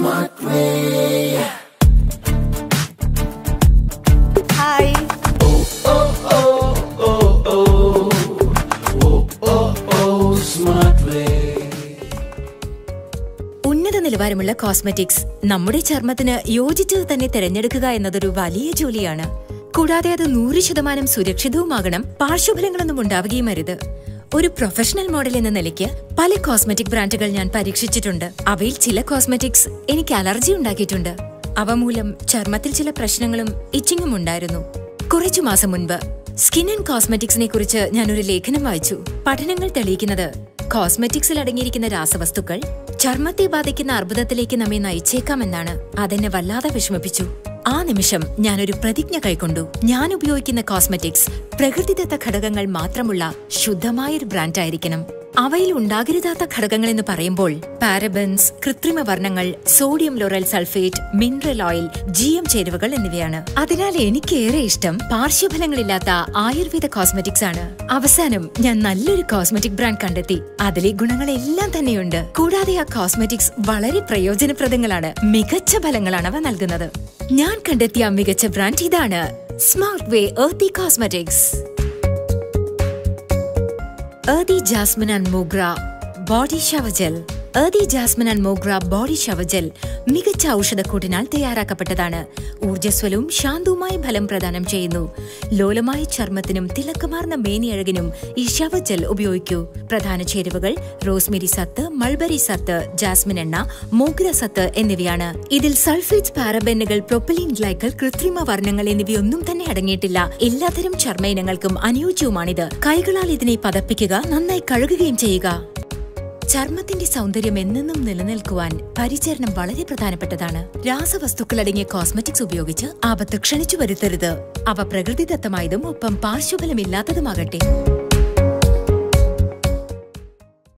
smart way. Hi. Oh, oh, oh, oh, oh. Oh, oh, oh, smart way. ഉന്നത നിലവാരമുള്ള cosmetics നമ്മുടെ ചർമ്മത്തിന് യോജിച്ചത് തന്നെ തിരഞ്ഞെടുക്കുക എന്നതൊരു വലിയ ജോലിയാണ് കൂടാതെ അത് നൂറ് ശതമാനം സുരക്ഷിതവുമാകണം പാർശ്വഫലങ്ങളൊന്നും ഉണ്ടാവുകയും അരുത് ഒരു പ്രൊഫഷണൽ മോഡൽ എന്ന നിലയ്ക്ക് പല കോസ്മെറ്റിക് ബ്രാൻഡുകൾ ഞാൻ പരീക്ഷിച്ചിട്ടുണ്ട്. അവയിൽ ചില കോസ്മെറ്റിക്സ് എനിക്ക് അലർജി ഉണ്ടാക്കിയിട്ടുണ്ട്. അവ മൂലം ചർമ്മത്തിൽ ചില പ്രശ്നങ്ങളും ഇച്ചിങ്ങും ഉണ്ടായിരുന്നു. കുറച്ചു മാസം മുൻപ് സ്കിൻ ആൻഡ് കോസ്മെറ്റിക്സിനെ കുറിച്ച് ഞാൻ ഒരു ലേഖനം വായിച്ചു. പഠനങ്ങൾ തെളിയിക്കുന്നത് കോസ്മെറ്റിക്സിൽ അടങ്ങിയിരിക്കുന്ന രാസവസ്തുക്കൾ ചർമ്മത്തെ ബാധിക്കുന്ന അർബുദത്തിലേക്ക് നമ്മെ നയിച്ചേക്കാമെന്നാണ്. അതെന്നെ വല്ലാതെ വിഷമിപ്പിച്ചു. ആ നിമിഷം ഞാനൊരു പ്രതിജ്ഞ കൈക്കൊണ്ടു. ഞാൻ ഉപയോഗിക്കുന്ന കോസ്മെറ്റിക്സ് പ്രകൃതിദത്ത ഘടകങ്ങൾ മാത്രമുള്ള ശുദ്ധമായൊരു ബ്രാൻഡായിരിക്കണം അവയിൽ ഉണ്ടാകരുതാത്ത ഘടകങ്ങൾ എന്ന് പറയുമ്പോൾ പാരബൻസ് കൃത്രിമ വർണങ്ങൾ sodium lauryl sulphate mineral oil G M ചേരുവകൾ എന്നിവയാണ്. അതിനാൽ എനിക്കേറെ ഇഷ്ടം പാർശ്വഫലങ്ങളില്ലാത്ത ആയുർവേദ കോസ്മെറ്റിക്സ് ആണ്. അവസാനം ഞാൻ നല്ലൊരു കോസ്മെറ്റിക് ബ്രാൻഡ് കണ്ടെത്തി. അതിലെ ഗുണങ്ങളെല്ലാം തന്നെയുണ്ട്. കൂടാതെ ആ കോസ്മെറ്റിക്സ് വളരെ പ്രയോജനപ്രദങ്ങളാണ്. മികച്ച ഫലങ്ങളാണ് അവ നൽകുന്നത്. ഞാൻ കണ്ടെത്തിയ മികച്ച ബ്രാൻഡ് ഇതാണ് smart way Earthy Cosmetics. Earthy jasmine and mogra body shower gel Earthy jasmine and mogra body shower gel മികച്ച ഔഷധക്കൂട്ടിനാൽ തയ്യാറാക്കപ്പെട്ടതാണ്. ഊർജസ്വലവും ശാന്തവുമായ ഫലം പ്രദാനം ചെയ്യുന്നു. ലോലമായ ചർമ്മത്തിനും തിളക്കമാർന്ന മേനിയഴകിനും ഈ ഷവർ ജെൽ ഉപയോഗിക്കൂ. പ്രധാന ചേരുവകൾ റോസ്മെരി സത്ത് മൾബറി സത്ത് ജാസ്മിൻ എണ്ണ മോഗ്ര സത്ത് എന്നിവയാണ്. ഇതിൽ സൾഫേറ്റ് പാരബെന്നുകൾ പ്രൊപ്പലിൻ ഗ്ലൈക്കൽ കൃത്രിമ വർണങ്ങൾ എന്നിവയൊന്നും തന്നെ അടങ്ങിയിട്ടില്ല. എല്ലാത്തരം ചർമ്മ ഇനങ്ങൾക്കും അനുയോജ്യവുമാണിത്. കൈകളാൽ ഇതിനെ പതപ്പിക്കുക നന്നായി കഴുകുകയും ചെയ്യുക. ചർമ്മത്തിന്റെ സൗന്ദര്യം എന്നെന്നും നിലനിൽക്കുവാൻ പരിചരണം വളരെ പ്രധാനപ്പെട്ടതാണ്. രാസവസ്തുക്കൾ അടങ്ങിയ കോസ്മെറ്റിക്സ് ഉപയോഗിച്ച് ആപത്ത് ക്ഷണിച്ചു വരുത്തരുത്. അവ പ്രകൃതിദത്തമായതും ഒപ്പം പാർശ്വഫലമില്ലാത്തതുമാകട്ടെ.